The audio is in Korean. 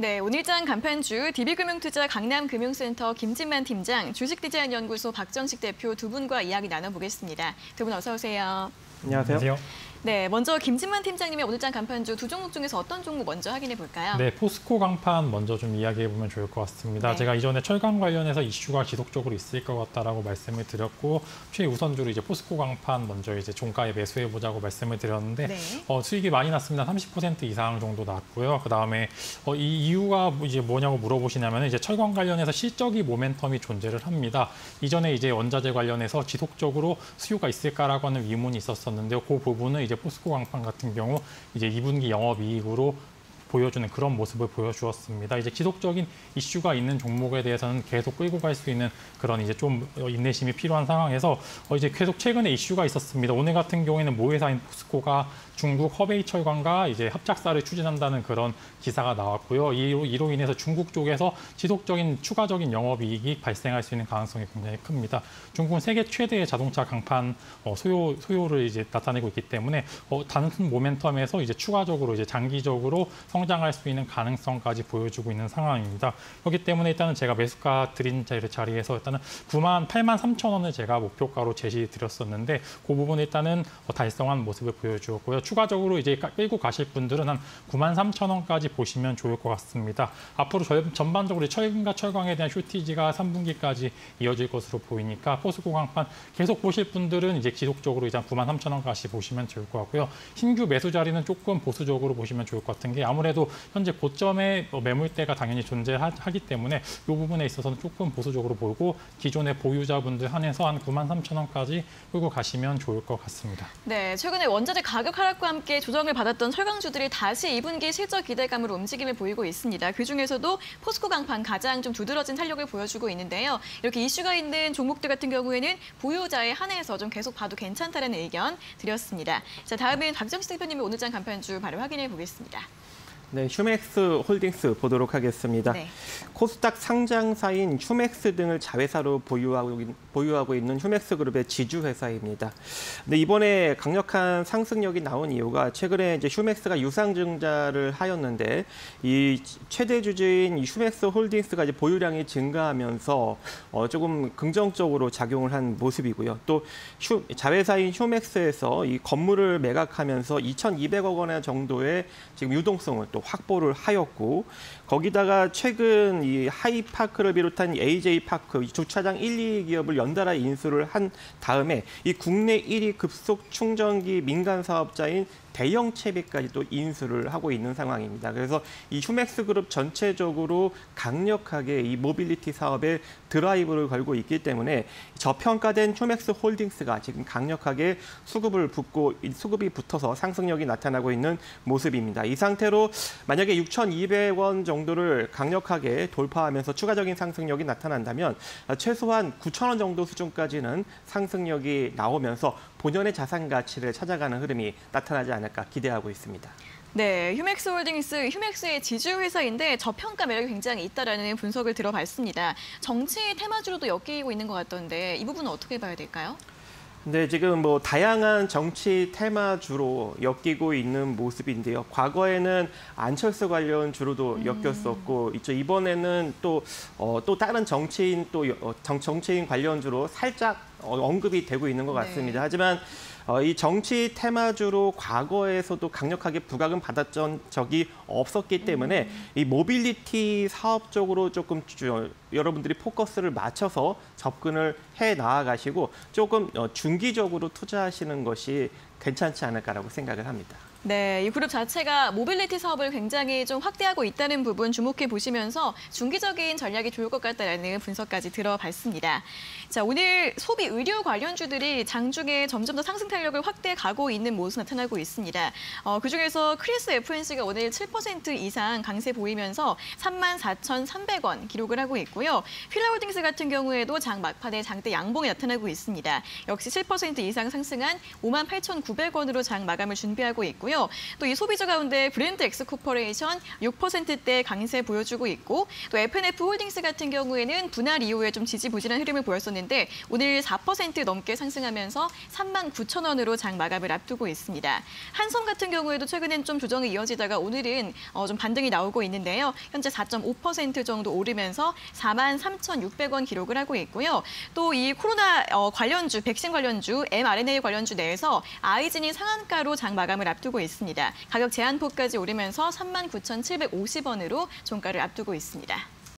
네, 오늘장 간판주 DB금융투자 강남금융센터 김진만 팀장, 주식디자인연구소 박정식 대표 두 분과 이야기 나눠보겠습니다. 두 분 어서 오세요. 안녕하세요. 네, 먼저 김진만 팀장님의 오늘장 간판주 두 종목 중에서 어떤 종목 먼저 확인해 볼까요? 네, 포스코 강판 먼저 좀 이야기해 보면 좋을 것 같습니다. 네. 제가 이전에 철강 관련해서 이슈가 지속적으로 있을 것 같다라고 말씀을 드렸고 최우선주로 이제 포스코 강판 먼저 이제 종가에 매수해 보자고 말씀을 드렸는데 네. 어, 수익이 많이 났습니다. 30% 이상 정도 났고요. 그 다음에 어, 이 이유가 뭐 이제 뭐냐고 물어보시냐면 이제 철강 관련해서 실적이 모멘텀이 존재를 합니다. 이전에 이제 원자재 관련해서 지속적으로 수요가 있을까라고 하는 의문이 있었었는데요. 그 부분은 이제 포스코 강판 같은 경우 이제 2분기 영업이익으로 보여주는 그런 모습을 보여주었습니다. 이제 지속적인 이슈가 있는 종목에 대해서는 계속 끌고 갈 수 있는 그런 이제 좀 인내심이 필요한 상황에서 어 이제 계속 최근에 이슈가 있었습니다. 오늘 같은 경우에는 모회사인 포스코가 중국 허베이 철강과 이제 합작사를 추진한다는 그런 기사가 나왔고요. 이로, 이로 인해서 중국 쪽에서 지속적인 추가적인 영업이익이 발생할 수 있는 가능성이 굉장히 큽니다. 중국은 세계 최대의 자동차 강판 어, 소요 소요를 이제 나타내고 있기 때문에 어, 단순 모멘텀에서 이제 추가적으로 이제 장기적으로 성 장할 수 있는 가능성까지 보여주고 있는 상황입니다. 그렇기 때문에 일단은 제가 매수가 드린 자리에서 일단은 9만 8만 3천 원을 제가 목표가로 제시 드렸었는데 그 부분 일단은 어, 달성한 모습을 보여주었고요. 추가적으로 이제 끌고 가실 분들은 한 9만 3천 원까지 보시면 좋을 것 같습니다. 앞으로 전- 전반적으로 철근과 철강에 대한 쇼티지가 3분기까지 이어질 것으로 보이니까 포스코 강판 계속 보실 분들은 이제 지속적으로 이제 한 9만 3천 원까지 보시면 좋을 것 같고요. 신규 매수 자리는 조금 보수적으로 보시면 좋을 것 같은 게 아무래도 현재 고점에 뭐 매물대가 당연히 존재하기 때문에 이 부분에 있어서는 조금 보수적으로 보고 기존의 보유자분들 한해서 한 9만 3천 원까지 끌고 가시면 좋을 것 같습니다. 네, 최근에 원자재 가격 하락과 함께 조정을 받았던 철강주들이 다시 2분기 실적 기대감으로 움직임을 보이고 있습니다. 그중에서도 포스코 강판 가장 좀 두드러진 탄력을 보여주고 있는데요. 이렇게 이슈가 있는 종목들 같은 경우에는 보유자에 한해서 좀 계속 봐도 괜찮다는 의견 드렸습니다. 자, 다음은 박정식 대표님의 오늘장 간판주 바로 확인해 보겠습니다. 네, 휴맥스 홀딩스 보도록 하겠습니다. 네. 코스닥 상장사인 휴맥스 등을 자회사로 보유하고, 있- 보유하고 있는 휴맥스 그룹의 지주회사입니다. 근데 이번에 강력한 상승력이 나온 이유가 최근에 이제 휴맥스가 유상증자를 하였는데 이 최대 주주인 이 휴맥스 홀딩스가 이제 보유량이 증가하면서 어, 조금 긍정적으로 작용을 한 모습이고요. 또 휴, 자회사인 휴맥스에서 이 건물을 매각하면서 2,200억 원 정도의 지금 유동성을 또 확보를 하였고 거기다가 최근 이 하이파크를 비롯한 AJ 파크 이 주차장 1, 2 기업을 연달아 인수를 한 다음에 이 국내 1위 급속 충전기 민간 사업자인 대영채비까지 또 인수를 하고 있는 상황입니다. 그래서 이 휴맥스 그룹 전체적으로 강력하게 이 모빌리티 사업에 드라이브를 걸고 있기 때문에 저평가된 휴맥스 홀딩스가 지금 강력하게 수급을 붙고 이 수급이 붙어서 상승력이 나타나고 있는 모습입니다. 이 상태로 만약에 6,200원 정도를 강력하게 돌파하면서 추가적인 상승력이 나타난다면 최소한 9,000원 정도 수준까지는 상승력이 나오면서 본연의 자산 가치를 찾아가는 흐름이 나타나지 않을까 기대하고 있습니다. 네, 휴맥스 홀딩스, 휴맥스의 지주 회사인데 저평가 매력이 굉장히 있다라는 분석을 들어봤습니다. 정치 테마주로도 엮이고 있는 것 같던데 이 부분은 어떻게 봐야 될까요? 근데 지금 뭐 다양한 정치 테마 주로 엮이고 있는 모습인데요. 과거에는 안철수 관련 주로도 엮였었고 있죠. 이번에는 또 어, 또 다른 정치인 또 여- 어, 정, 정치인 관련 주로 살짝 어, 언급이 되고 있는 것 네. 같습니다. 하지만 어, 이 정치 테마주로 과거에서도 강력하게 부각은 받았던 적이 없었기 때문에 이 모빌리티 사업 쪽으로 조금 주- 여러분들이 포커스를 맞춰서 접근을 해 나아가시고 조금 어, 중기적으로 투자하시는 것이 괜찮지 않을까라고 생각을 합니다. 네, 이 그룹 자체가 모빌리티 사업을 굉장히 좀 확대하고 있다는 부분 주목해 보시면서 중기적인 전략이 좋을 것 같다라는 분석까지 들어봤습니다. 자, 오늘 소비 의류 관련주들이 장중에 점점 더 상승 탄력을 확대해 가고 있는 모습 나타나고 있습니다. 어, 그중에서 크리스 FNC가 오늘 7% 이상 강세 보이면서 34,300원 기록을 하고 있고요. 휠라홀딩스 같은 경우에도 장 막판에 장대 양봉이 나타나고 있습니다. 역시 7% 이상 상승한 58,900원으로 장 마감을 준비하고 있고요. 있고요. 또 이 소비주 가운데 브랜드 엑스코퍼레이션 6%대 강세 보여주고 있고 또 FNF 홀딩스 같은 경우에는 분할 이후에 좀 지지부진한 흐름을 보였었는데 오늘 4% 넘게 상승하면서 3만 9천 원으로 장 마감을 앞두고 있습니다. 한성 같은 경우에도 최근엔 좀 조정이 이어지다가 오늘은 어, 좀 반등이 나오고 있는데요. 현재 4.5% 정도 오르면서 4만 3,600원 기록을 하고 있고요. 또 이 코로나 어, 관련주, 백신 관련주, mRNA 관련주 내에서 아이진이 상한가로 장 마감을 앞두 고 있습니다. 가격 제한폭까지 오르면서 39,750원으로 종가를 앞두고 있습니다.